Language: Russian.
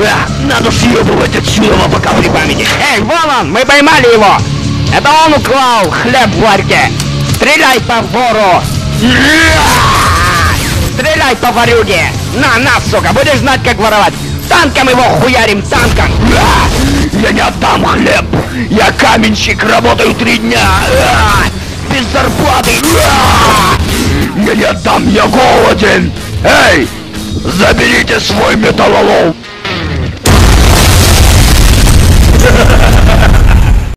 А, надо съебывать отсюда, пока при памяти. Эй, вон он, мы поймали его! Это он украл хлеб в ларьке! Стреляй по вору! Стреляй по ворюге! На, на, сука, будешь знать, как воровать! Танком его хуярим, танком! Я не отдам хлеб! Я каменщик, работаю три дня! Без зарплаты! Я не отдам, я голоден! Эй! Заберите свой металлолом!